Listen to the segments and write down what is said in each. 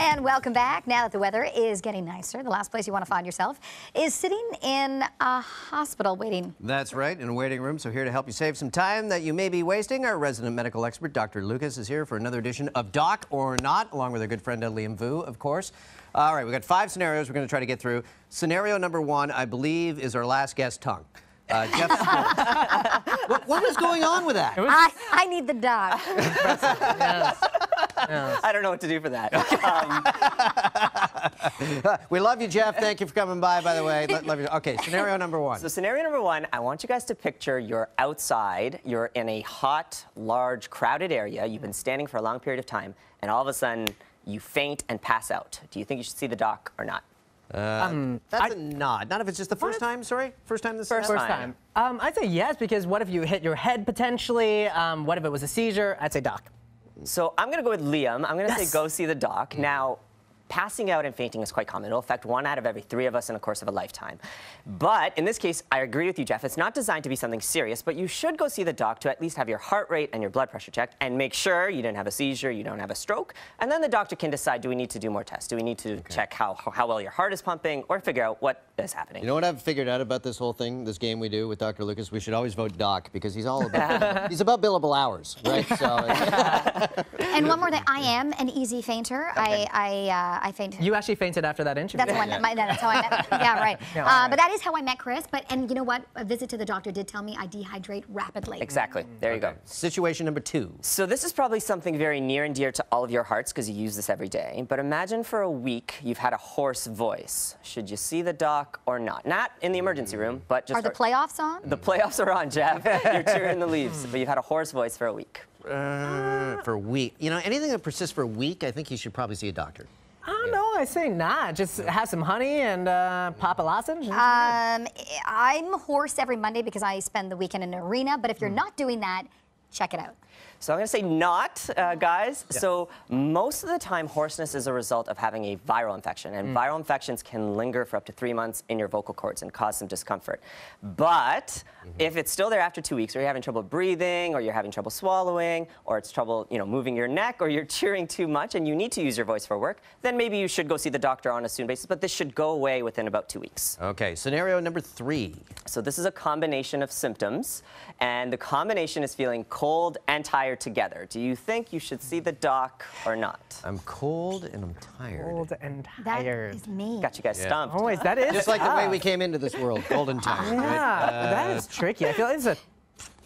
And welcome back. Now that the weather is getting nicer, the last place you want to find yourself is sitting in a hospital waiting. That's right, in a waiting room. So here to help you save some time that you may be wasting, our resident medical expert, Dr. Lucas, is here for another edition of Doc or Not, along with our good friend Liam Vu, of course. All right, we've got five scenarios we're going to try to get through. Scenario number one, I believe, is our last guest tongue. Uh, Jeff, what, what is going on with that? I, I need the dog. I don't know what to do for that. Um, we love you, Jeff. Thank you for coming by, by the way. Lo- Love you. Okay, scenario number one. so scenario number one, I want you guys to picture you're outside, you're in a hot, large, crowded area, you've been standing for a long period of time, and all of a sudden you faint and pass out. Do you think you should see the doc or not? That's a nod. Not if it's just the first time, sorry? First time this First happened? First Fine. time. Um, I'd say yes, because what if you hit your head potentially? Um, what if it was a seizure? I'd say doc. So I'm going to go with Liam. I'm going to Yes. say go see the doc. Now, passing out and fainting is quite common. It'll affect one out of every three of us in the course of a lifetime. But in this case, I agree with you, Jeff. It's not designed to be something serious, but you should go see the doc to at least have your heart rate and your blood pressure checked and make sure you didn't have a seizure, you don't have a stroke. And then the doctor can decide do we need to do more tests? Do we need to check how, how well your heart is pumping or figure out what is happening? You know what I've figured out about this whole thing, this game we do with Dr. Lucas? We should always vote Doc because he's all about he's about billable hours, right? So And one more thing, I am an easy fainter. I I uh, I faint. You actually fainted after that interview. That's, one, my, that's how I met. Yeah, right. Yeah, uh, all right. But that is how I met Chris. But and you know what? A visit to the doctor did tell me I dehydrate rapidly. Exactly. There you go. situation number two. So this is probably something very near and dear to all of your hearts because you use this every day. But imagine for a week you've had a hoarse voice. Should you see the doc or not? Not in the emergency room, but just Are the playoffs on? the playoffs are on, Jeff. You're cheering the Leafs, but you've had a hoarse voice for a week. Uh, for a week. You know, anything that persists for a week, I think you should probably see a doctor. I don't know. I say not. Just have some honey and uh, pop a lozenge. Um, I'm hoarse every Monday because I spend the weekend in an arena. But if you're not doing that, check it out. So I'm going to say not, uh, guys. So most of the time, hoarseness is a result of having a viral infection, and viral infections can linger for up to three months in your vocal cords and cause some discomfort. But if it's still there after two weeks, or you're having trouble breathing, or you're having trouble swallowing, or it's trouble, you know, moving your neck, or you're cheering too much, and you need to use your voice for work, then maybe you should go see the doctor on a soon basis. But this should go away within about two weeks. Okay, scenario number three. So this is a combination of symptoms, and the combination is feeling cold and tired together. Do you think you should see the doc or not? I'm cold and I'm tired. Cold and tired. is me. Got you guys stumped. Always, that is Just like the way we came into this world, cold and tired. right? Yeah, that is uh, tricky. I feel like it's a.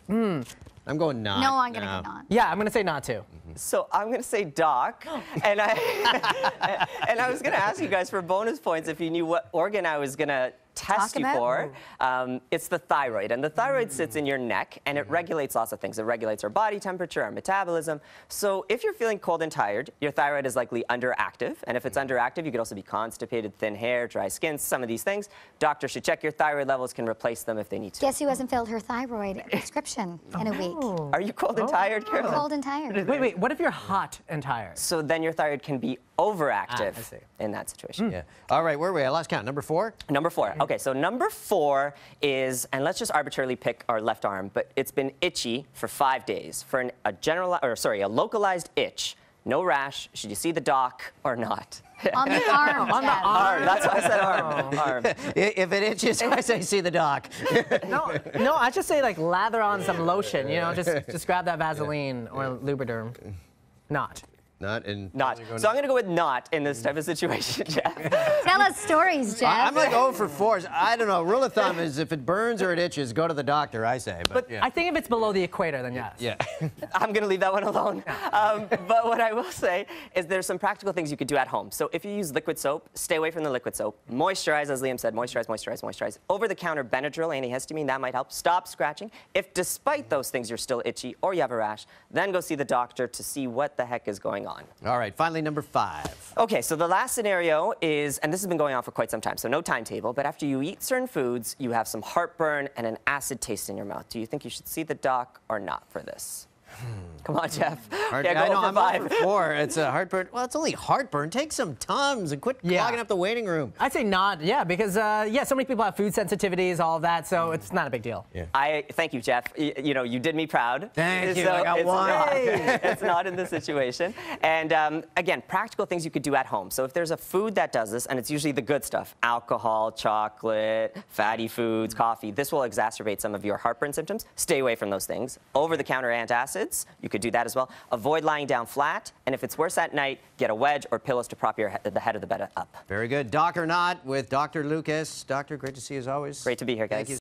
Hmm. I'm going not. No, I'm gonna no. go on. Yeah, I'm gonna say not to. Mm-hmm. So I'm gonna say doc, and I and I was gonna ask you guys for bonus points if you knew what organ I was gonna test Talk you about? for. Um, it's the thyroid, and the thyroid sits in your neck, and it regulates lots of things. It regulates our body temperature, our metabolism. So if you're feeling cold and tired, your thyroid is likely underactive, and if it's underactive, you could also be constipated, thin hair, dry skin, some of these things. Doctors should check your thyroid levels, can replace them if they need to. Guess who hasn't filled her thyroid prescription in a week? Are you cold and tired, Carolyn? Cold and tired. Wait, wait. What if you're hot and tired? So then your thyroid can be overactive Ah, in that situation. Yeah. All right, where were we? I lost count. Number four? Number four. Okay, so number four is, and let's just arbitrarily pick our left arm, but it's been itchy for five days for an, a general, or sorry, a localized itch. No rash. Should you see the doc or not? On the arm. On the Jeff. arm. That's why I said arm. arm. If it itches, I say see the doc. No, no. I just say like lather on some lotion. You know, just just grab that Vaseline or Lubriderm. Not. Not in. Not. So I'm going to go with not in this type of situation, Jeff. Tell us stories, Jeff. I- I'm like 0 for 4. I don't know. Rule of thumb is if it burns or it itches, go to the doctor, I say. But, yeah. I think if it's below the equator, then yes. yeah. I'm going to leave that one alone. Um, but what I will say is there's some practical things you could do at home. So if you use liquid soap, stay away from the liquid soap. Moisturize, as Liam said, moisturize, moisturize, moisturize. Over-the-counter Benadryl, antihistamine, that might help. Stop scratching. If despite those things you're still itchy or you have a rash, then go see the doctor to see what the heck is going on. All right, finally, number five. Okay, so the last scenario is, and this has been going on for quite some time, so no timetable, but after you eat certain foods, you have some heartburn and an acid taste in your mouth. Do you think you should see the doc or not for this? Come on, Jeff. Heart- yeah, go I know, for I'm five. over four. It's a heartburn. Well, it's only heartburn. Take some Tums and quit Yeah. clogging up the waiting room. I'd say not, yeah, because uh, yeah, so many people have food sensitivities, all of that, so it's not a big deal. Yeah. I thank you, Jeff. Y- You know, you did me proud. Thank you. So I got it's one. Not, it's not in this situation. And um, again, practical things you could do at home. So if there's a food that does this, and it's usually the good stuff, alcohol, chocolate, fatty foods, coffee, this will exacerbate some of your heartburn symptoms. Stay away from those things. Over-the-counter antacids, you could do that as well. Avoid lying down flat, and if it's worse at night, get a wedge or pillows to prop your he- the head of the bed up. Very good. Doc or not with Dr. Lucas. Doctor, great to see you as always. Great to be here, Thank guys. you